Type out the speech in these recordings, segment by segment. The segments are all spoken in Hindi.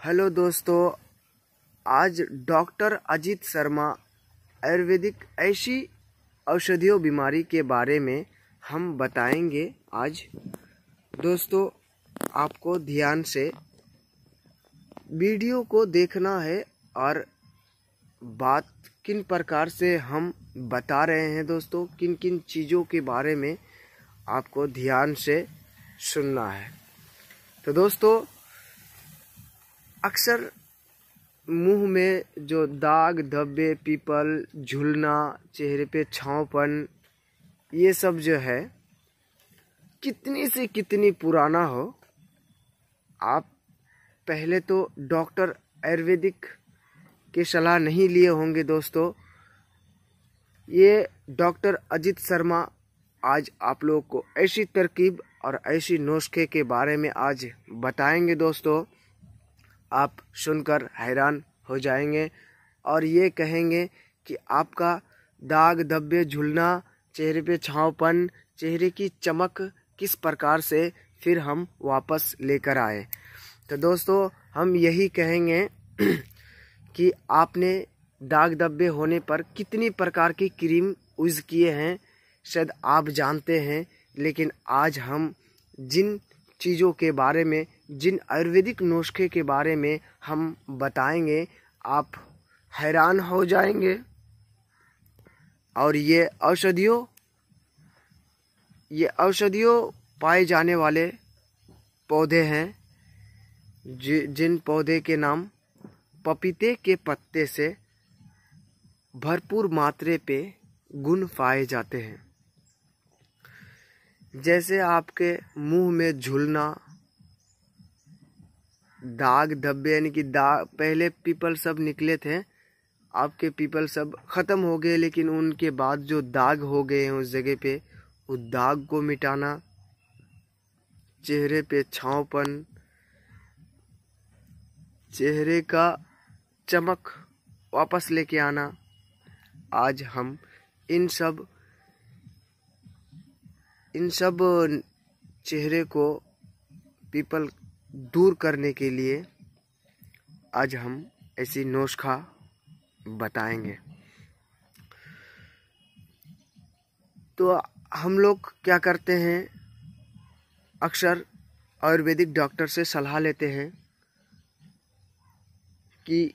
हेलो दोस्तों, आज डॉक्टर अजीत शर्मा आयुर्वेदिक ऐसी औषधियों बीमारी के बारे में हम बताएँगे आज। दोस्तों, आपको ध्यान से वीडियो को देखना है और बात किन प्रकार से हम बता रहे हैं दोस्तों किन किन चीज़ों के बारे में आपको ध्यान से सुनना है। तो दोस्तों अक्सर मुँह में जो दाग, धब्बे, पीपल, झुलना, चेहरे पे छाँवपन, ये सब जो है, कितनी से कितनी पुराना हो, आप पहले तो डॉक्टर आयुर्वेदिक के सलाह नहीं लिए होंगे दोस्तों। ये डॉक्टर अजित शर्मा आज आप लोग को ऐसी तरकीब और ऐसी नुस्खे के बारे में आज बताएँगे दोस्तों। आप सुनकर हैरान हो जाएँगे और ये कहेंगे कि आपका दाग धब्बे झुलना, चेहरे पे छाँवपन, चेहरे की चमक किस प्रकार से फिर हम वापस लेकर आए। तो दोस्तों, हम यही कहेंगे कि आपने दाग धब्बे होने पर कितनी प्रकार की क्रीम यूज़ किए हैं, शायद आप जानते हैं, लेकिन आज हम जिन चीज़ों के बारे में, जिन आयुर्वेदिक नुस्खे के बारे में हम बताएँगे, आप हैरान हो जाएँगे। और ये औषधियों ये औषधियों पाए जाने वाले पौधे हैं, जि, जिन पौधे के नाम पपीते के पत्ते से भरपूर मात्रे पे गुण पाए जाते हैं। जैसे आपके मुँह में झुलना, दाग धब्बे, यानी कि दाग पहले पीपल सब निकले थे, आपके पीपल सब ख़त्म हो गए, लेकिन उनके बाद जो दाग हो गए हैं उस जगह पे, उस दाग को मिटाना, चेहरे पे छाँवपन, चेहरे का चमक वापस लेके आना, आज हम इन सब इन सब चेहरे को पीपल दूर करने के लिए आज हम ऐसी नुस्खा बताएँगे। तो हम लोग क्या करते हैं? अक्सर आयुर्वेदिक डॉक्टर से सलाह लेते हैं कि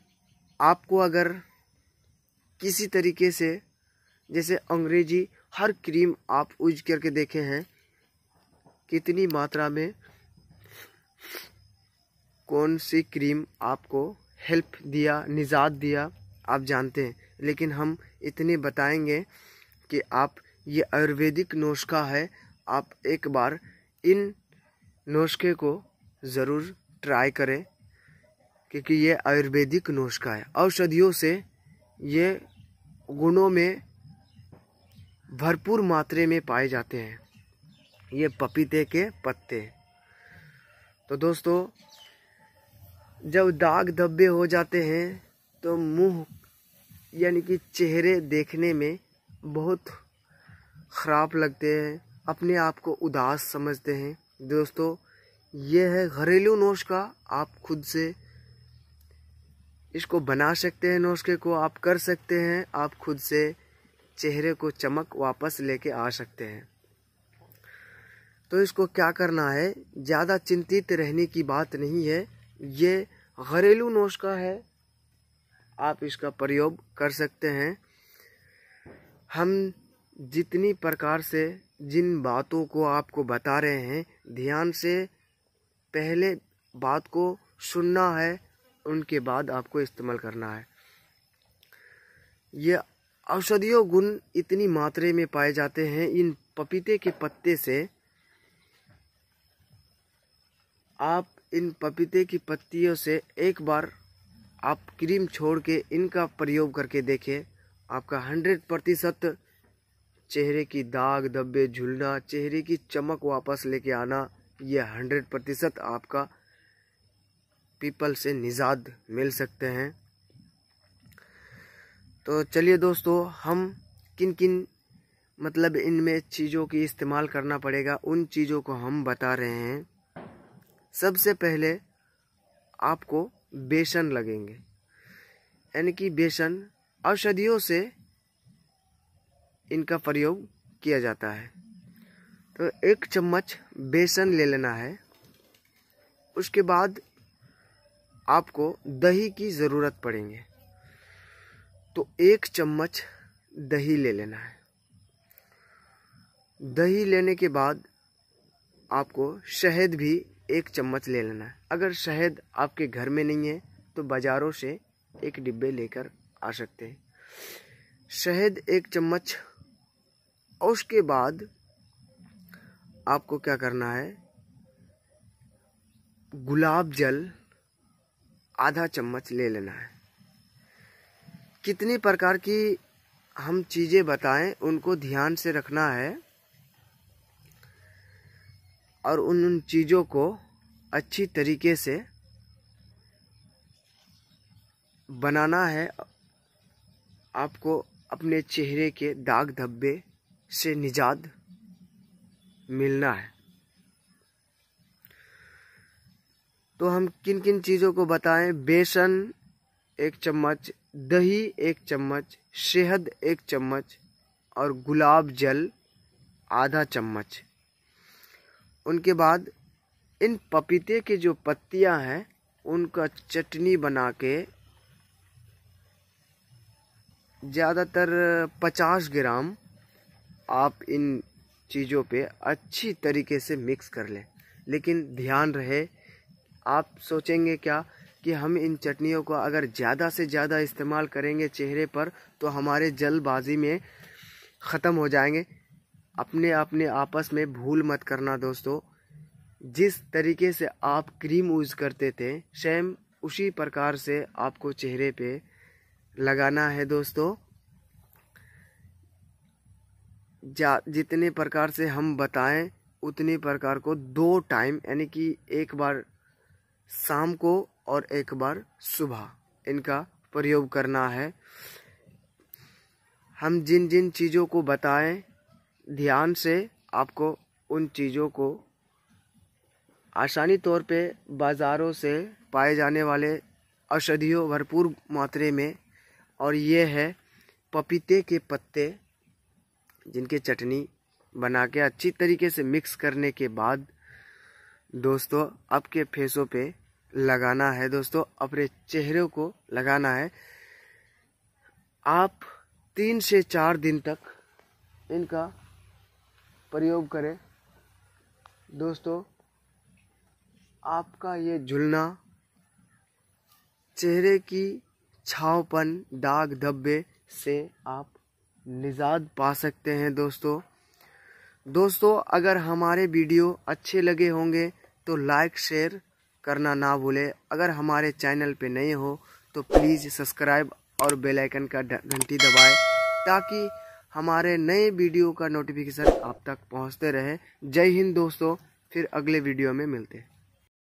आपको अगर किसी तरीके से, जैसे अंग्रेज़ी हर क्रीम आप यूज़ करके देखे हैं, कितनी मात्रा में कौन सी क्रीम आपको हेल्प दिया, निजात दिया, आप जानते हैं। लेकिन हम इतने बताएँगे कि आप, ये आयुर्वेदिक नुस्खा है, आप एक बार इन नुस्खे को ज़रूर ट्राई करें, क्योंकि ये आयुर्वेदिक नुस्खा है। औषधियों से ये गुणों में भरपूर मात्रे में पाए जाते हैं। ये पपीते के पत्ते। तो दोस्तों, जब दाग धब्बे हो जाते हैं तो मुँह यानी कि चेहरे देखने में बहुत ख़राब लगते हैं, अपने आप को उदास समझते हैं। दोस्तों ये है घरेलू नुस्खा आप खुद से इसको बना सकते हैं नुस्खे को आप कर सकते हैं, आप खुद से चेहरे को चमक वापस लेके आ सकते हैं। तो इसको क्या करना है? ज़्यादा चिंतित रहने की बात नहीं है। ये घरेलू नुस्खा है। आप इसका प्रयोग कर सकते हैं। हम जितनी प्रकार से जिन बातों को आपको बता रहे हैं, ध्यान से पहले बात को सुनना है, उनके बाद आपको इस्तेमाल करना है। ये औषधीय गुण इतनी मात्रे में पाए जाते हैं। इन पपीते के पत्ते से आप इन पपीते की पत्तियों से एक बार आप क्रीम छोड़ के इनका प्रयोग करके देखें। आपका हंड्रेड प्रतिशत चेहरे की दाग धब्बे झुलना, चेहरे की चमक वापस लेके आना, यह हंड्रेड प्रतिशत आपका पीपल से निजात मिल सकते हैं। तो चलिए दोस्तों, हम किन किन मतलब इनमें चीज़ों की इस्तेमाल करना पड़ेगा, उन चीज़ों को हम बता रहे हैं। सबसे पहले आपको बेसन लगेंगे। यानी कि बेसन औषधियों से इनका प्रयोग किया जाता है। तो एक चम्मच बेसन ले लेना है। उसके बाद आपको दही की ज़रूरत पड़ेंगे। तो एक चम्मच दही ले लेना है। दही लेने के बाद आपको शहद भी एक चम्मच ले लेना है। अगर शहद आपके घर में नहीं है तो बाज़ारों से एक डिब्बे लेकर आ सकते हैं। शहद एक चम्मच, और उसके बाद आपको क्या करना है, गुलाब जल आधा चम्मच ले लेना है। कितनी प्रकार की हम चीज़ें बताएँ, उनको ध्यान से रखना है और उन उन चीज़ों को अच्छी तरीके से बनाना है। आपको अपने चेहरे के दाग धब्बे से निजात मिलना है। तो हम किन किन चीज़ों को बताएँ? बेसन एक चम्मच, दही एक चम्मच, शहद एक चम्मच और गुलाब जल आधा चम्मच। उनके बाद इन पपीते के जो पत्तियाँ हैं, उनका चटनी बना के ज़्यादातर पचास ग्राम आप इन चीज़ों पे अच्छी तरीके से मिक्स कर लें। लेकिन ध्यान रहे, आप सोचेंगे क्या कि हम इन चटनियों को अगर ज़्यादा से ज़्यादा इस्तेमाल करेंगे चेहरे पर तो हमारे जल्दबाजी में ख़त्म हो जाएँगे। अपने अपने आपस में भूल मत करना दोस्तों। जिस तरीके से आप क्रीम यूज़ करते थे, सेम उसी प्रकार से आपको चेहरे पे लगाना है दोस्तों। जा, जितने प्रकार से हम बताएँ, उतने प्रकार को दो टाइम यानी कि एक बार शाम को और एक बार सुबह इनका प्रयोग करना है। हम जिन जिन चीज़ों को बताएँ, ध्यान से आपको उन चीज़ों को आसानी तौर पे बाज़ारों से पाए जाने वाले औषधियों भरपूर मात्रे में, और ये है पपीते के पत्ते, जिनके चटनी बना के अच्छी तरीके से मिक्स करने के बाद दोस्तों, आपके फेसों पे लगाना है दोस्तों, अपने चेहरे को लगाना है। आप तीन से चार दिन तक इनका प्रयोग करें। दोस्तों, आपका ये झुलना, चेहरे की छावपन, दाग धब्बे से आप निजात पा सकते हैं दोस्तों। दोस्तों, अगर हमारे वीडियो अच्छे लगे होंगे तो लाइक, शेयर करना ना भूलें। अगर हमारे चैनल पे नए हो तो प्लीज़ सब्सक्राइब और बेल आइकन का घंटी दबाएँ, ताकि हमारे नए वीडियो का नोटिफिकेशन आप तक पहुँचते रहे। जय हिंद दोस्तों, फिर अगले वीडियो में मिलते हैं।